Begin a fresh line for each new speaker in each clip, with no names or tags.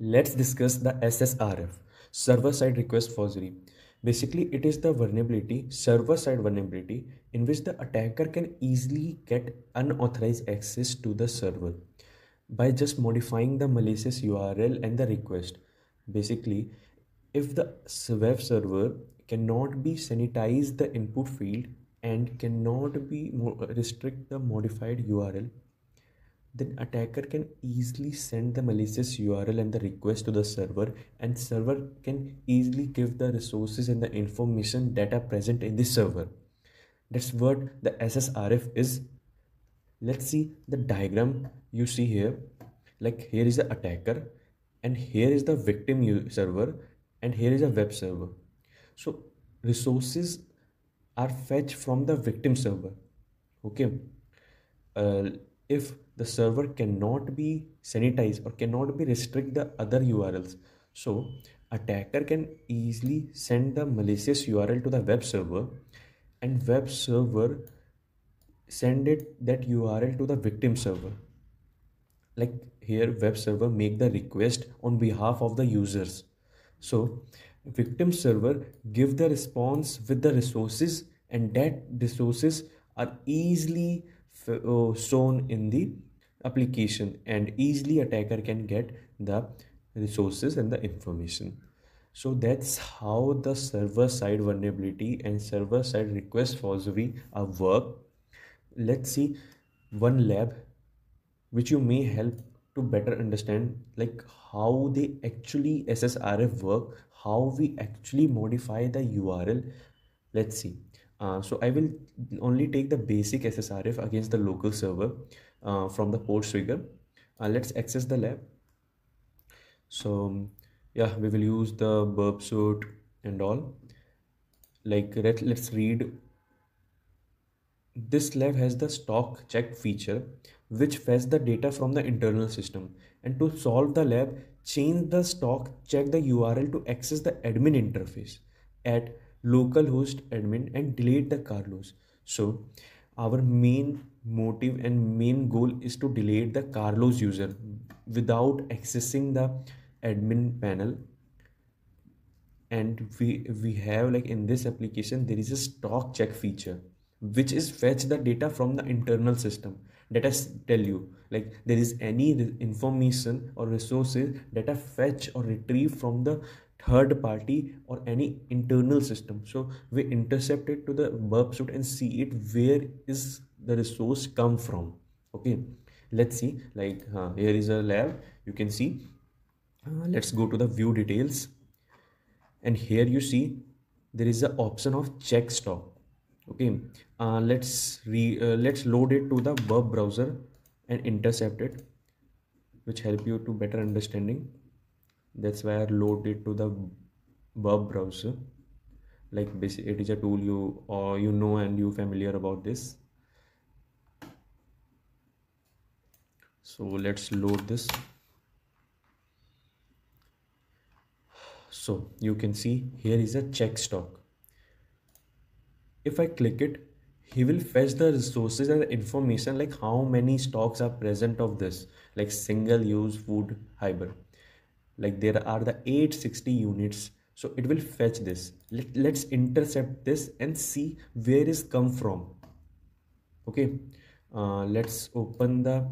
Let's discuss the SSRF, server-side request forgery. Basically, it is the vulnerability, server-side vulnerability, in which the attacker can easily get unauthorized access to the server by just modifying the malicious URL and the request. Basically, if the web server cannot be sanitize the input field and cannot be restrict the modified URL, then attacker can easily send the malicious url and the request to the server and server can easily give the resources and the information that are present in the server. That's what the ssrf is. Let's see the diagram you see here. Like here is the attacker and here is the victim server and here is a web server. So resources are fetched from the victim server. Okay. Uh, if the server cannot be sanitized or cannot be restrict the other urls so attacker can easily send the malicious url to the web server and web server send it that url to the victim server. Like here web server make the request on behalf of the users. So victim server give the response with the resources and that resources are easily uh, shown in the application and easily attacker can get the resources and the information. So that's how the server side vulnerability and server side request forgery are work. Let's see one lab which you may help to better understand like how they actually ssrf work how we actually modify the url let's see. Uh, so I will only take the basic SSRF against the local server uh, from the PortSwigger. Uh, let's access the lab. So yeah, we will use the Burp Suite and all. Like let, let's read. This lab has the stock check feature which fetch the data from the internal system. And to solve the lab, change the stock check the URL to access the admin interface at localhost admin and delete the carlos so our main motive and main goal is to delete the carlos user without accessing the admin panel. And we we have like in this application there is a stock check feature which is fetch the data from the internal system. Let us tell you like there is any information or resources that are fetch or retrieve from the third party or any internal system. So we intercept it to the Burp Suite and see it where is the resource come from. Okay let's see like uh, here is a lab you can see. Uh, let's go to the view details. And here you see there is the option of check stock okay uh, let's re uh, let's load it to the web browser and intercept it which help you to better understanding. That's why I load it to the web browser. Like it is a tool you or you know and you familiar about this so let's load this. So you can see here is a check stock. If I click it he will fetch the resources and information like how many stocks are present of this like single use food fiber like there are the 860 units. So it will fetch this. Let, let's intercept this and see where is come from. Okay. Uh, let's open the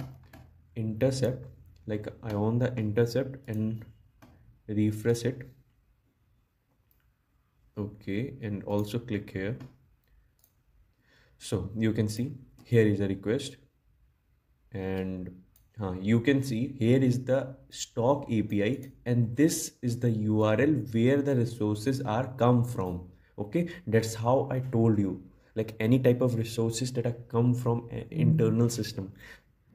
intercept like I own the intercept and refresh it. Okay and also click here. So you can see here is a request. And uh, you can see here is the stock API and this is the URL where the resources are come from. Okay that's how I told you. Like any type of resources that are come from internal system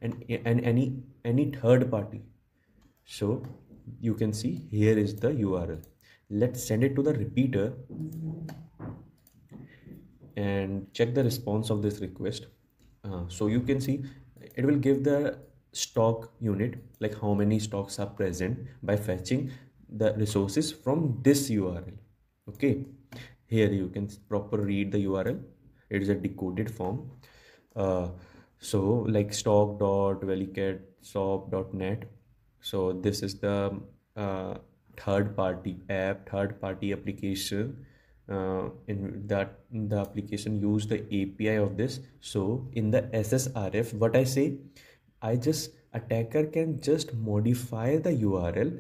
and, and any any third party. So you can see here is the URL let's send it to the repeater and check the response of this request. Uh, so you can see it will give the stock unit like how many stocks are present by fetching the resources from this url okay. Here you can proper read the url it is a decoded form. Uh, so like stock dot net. So this is the uh, third party app third party application uh, in that the application use the api of this. So in the ssrf what i say i just attacker can just modify the url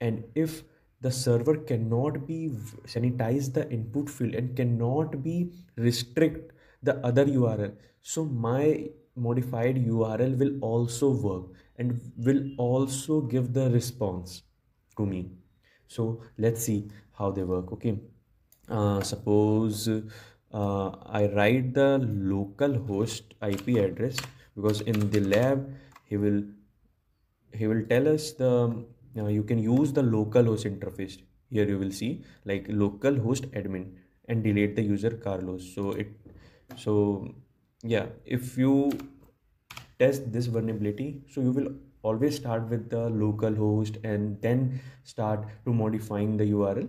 and if the server cannot be sanitize the input field and cannot be restrict the other url so my modified url will also work and will also give the response to me. So let's see how they work okay? Uh, suppose uh, I write the local host IP address because in the lab he will he will tell us the uh, you can use the local host interface. Here you will see like local host admin and delete the user Carlos so it so yeah if you test this vulnerability so you will always start with the local host and then start to modifying the url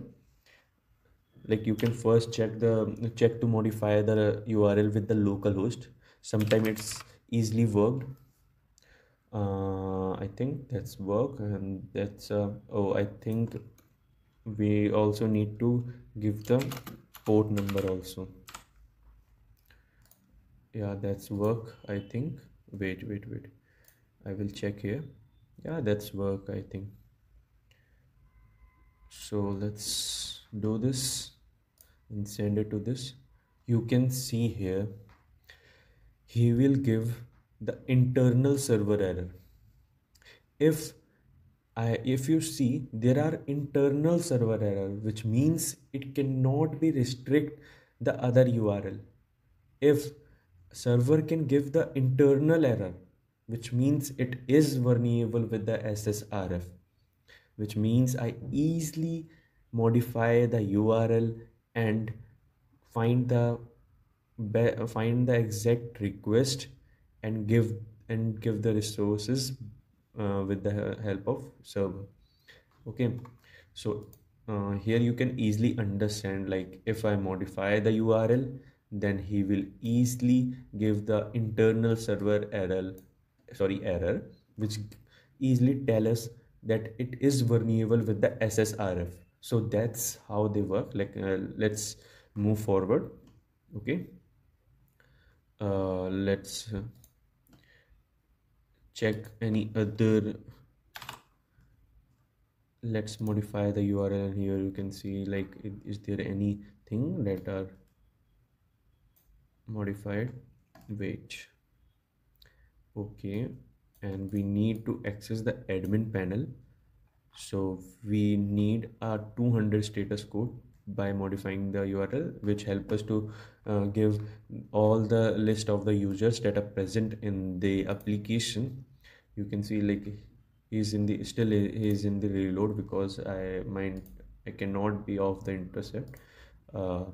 like you can first check the check to modify the url with the local host. Sometimes it's easily worked. Uh, i think that's work and that's uh, oh i think we also need to give the port number also yeah that's work i think. Wait wait wait. I will check here. Yeah that's work i think. So let's do this and send it to this. You can see here he will give the internal server error. If I, if you see there are internal server error which means it cannot be restrict the other url if server can give the internal error which means it is vulnerable with the ssrf which means i easily modify the url and find the find the exact request and give and give the resources uh, with the help of server. Okay. So uh, here you can easily understand like if i modify the url then he will easily give the internal server error sorry error which easily tell us that it is vulnerable with the ssrf so that's how they work. Like uh, let's move forward. Okay. Uh, let's check any other. Let's modify the url here. You can see like is there anything that are modified wait okay and we need to access the admin panel. So we need a 200 status code by modifying the url which help us to uh, give all the list of the users that are present in the application. You can see like he's in the still he's in the reload because i mind i cannot be off the intercept. Uh,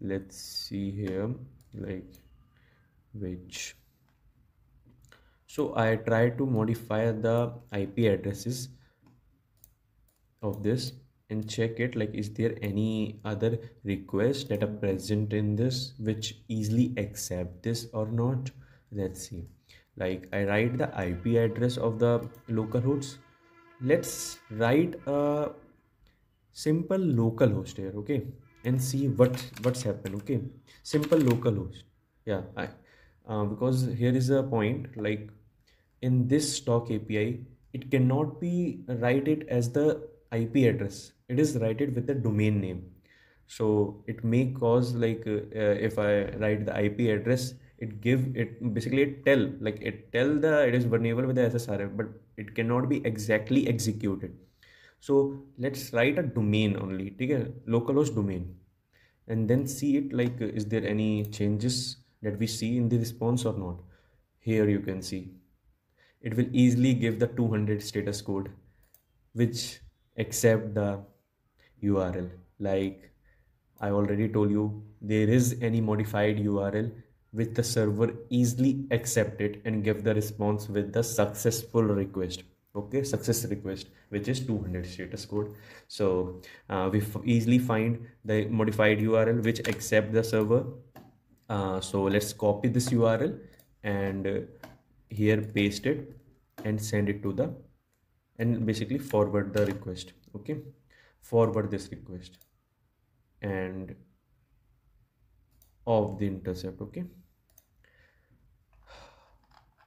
let's see here like which so i try to modify the ip addresses of this and check it like is there any other request that are present in this which easily accept this or not? Let's see. Like i write the ip address of the local hosts. Let's write a simple local host here okay and see what what's happened okay? Simple local host. Yeah I, uh, because here is a point like in this stock api it cannot be write it as the ip address. It is write it with the domain name. So it may cause like uh, if i write the ip address it give it basically it tell like it tell the it is vulnerable with the ssrf but it cannot be exactly executed so let's write a domain only okay localhost domain. And then see it like is there any changes that we see in the response or not? Here you can see. It will easily give the 200 status code which accept the url like i already told you there is any modified url which the server easily accept it and give the response with the successful request okay success request which is 200 status code. So uh, we easily find the modified url which accept the server. Uh, so let's copy this url and uh, here paste it and send it to the and basically forward the request. Okay forward this request and of the intercept. Okay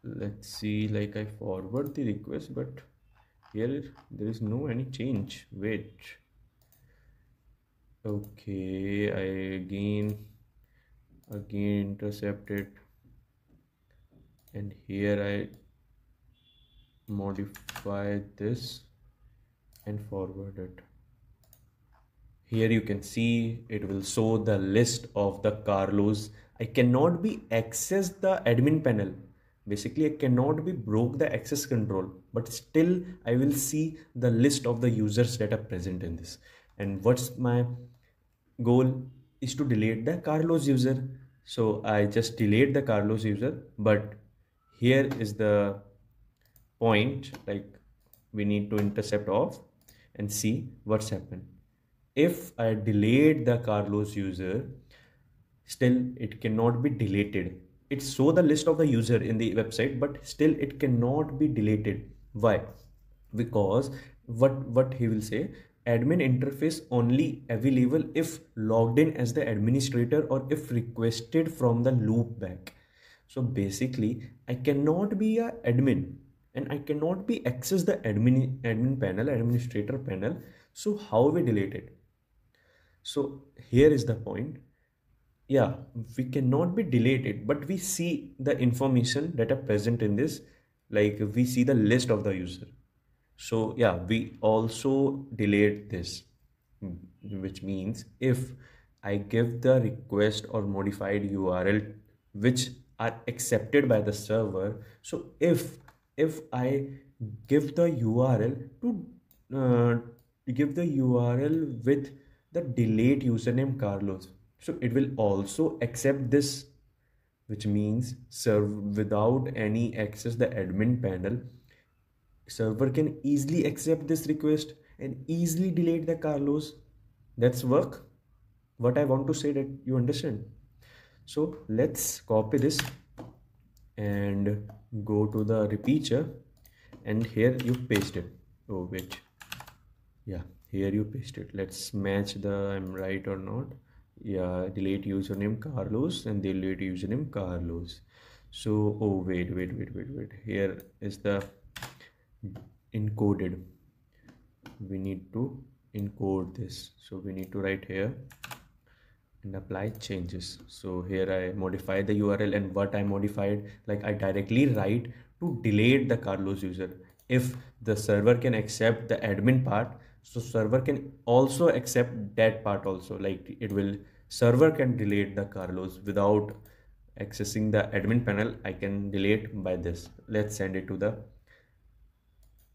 let's see like i forward the request but here there is no any change wait okay i again again intercepted. And here i modify this and forward it. Here you can see it will show the list of the Carlos. I cannot be access the admin panel basically I cannot be broke the access control but still I will see the list of the users that are present in this. And what's my goal is to delete the Carlos user. So I just delete the Carlos user but here is the point like we need to intercept off and see what's happened. If i delete the carlos user still it cannot be deleted it show the list of the user in the website but still it cannot be deleted. Why? Because what what he will say admin interface only available if logged in as the administrator or if requested from the loop back so basically i cannot be a admin and I cannot be access the admin admin panel administrator panel. So how we delete it? So here is the point yeah we cannot be deleted but we see the information that are present in this like we see the list of the user so yeah we also delete this which means if I give the request or modified URL which are accepted by the server so if if I give the URL to uh, give the URL with the delayed username Carlos. So it will also accept this, which means serve without any access the admin panel. Server can easily accept this request and easily delete the Carlos. That's work. What I want to say that you understand. So let's copy this and go to the repeater and here you paste it oh wait yeah here you paste it let's match the i'm right or not yeah delete username carlos and delete username carlos. So oh wait wait wait wait wait. Here is the encoded. We need to encode this. So we need to write here and apply changes. So here i modify the url and what i modified like i directly write to delete the carlos user. If the server can accept the admin part so server can also accept that part also. Like it will server can delete the carlos without accessing the admin panel. I can delete by this. Let's send it to the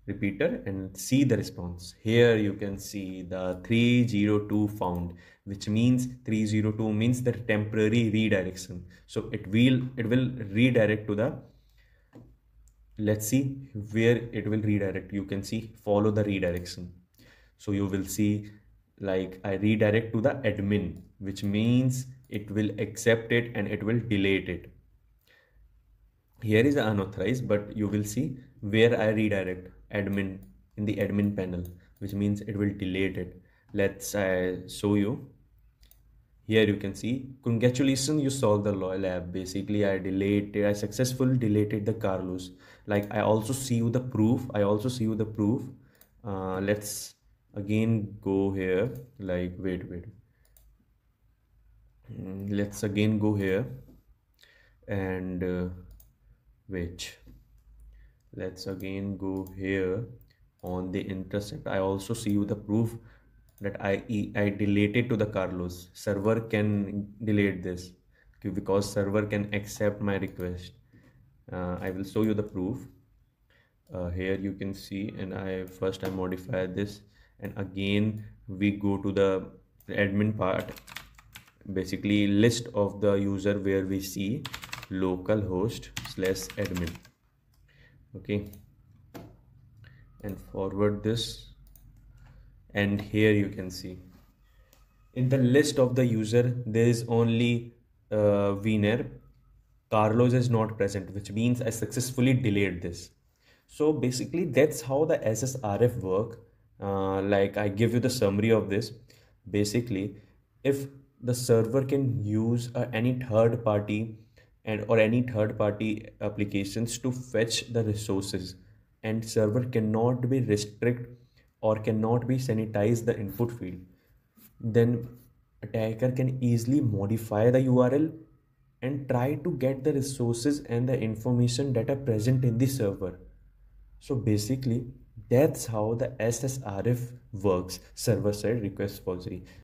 repeater and see the response. Here you can see the 302 found which means 302 means the temporary redirection. So it will it will redirect to the let's see where it will redirect. You can see follow the redirection so you will see like i redirect to the admin which means it will accept it and it will delete it. Here is unauthorized but you will see where i redirect admin in the admin panel which means it will delete it. Let's uh, show you. Here you can see congratulations you solved the loyal lab basically i deleted i successfully deleted the carlos like i also see you the proof. I also see you the proof. Uh, let's again go here like wait wait. Mm, let's again go here and uh, wait let's again go here on the intercept i also see you the proof that i i deleted to the carlos. Server can delete this because server can accept my request. Uh, i will show you the proof. Uh, here you can see and i first i modify this and again we go to the admin part. Basically list of the user where we see localhost slash admin. Okay. And forward this. And here you can see. In the list of the user there is only uh, Wiener Carlos is not present which means I successfully delayed this. So basically that's how the ssrf work uh, like i give you the summary of this. Basically if the server can use uh, any third party and or any third party applications to fetch the resources and server cannot be restrict or cannot be sanitize the input field then attacker can easily modify the url and try to get the resources and the information that are present in the server. So basically that's how the ssrf works server side request forgery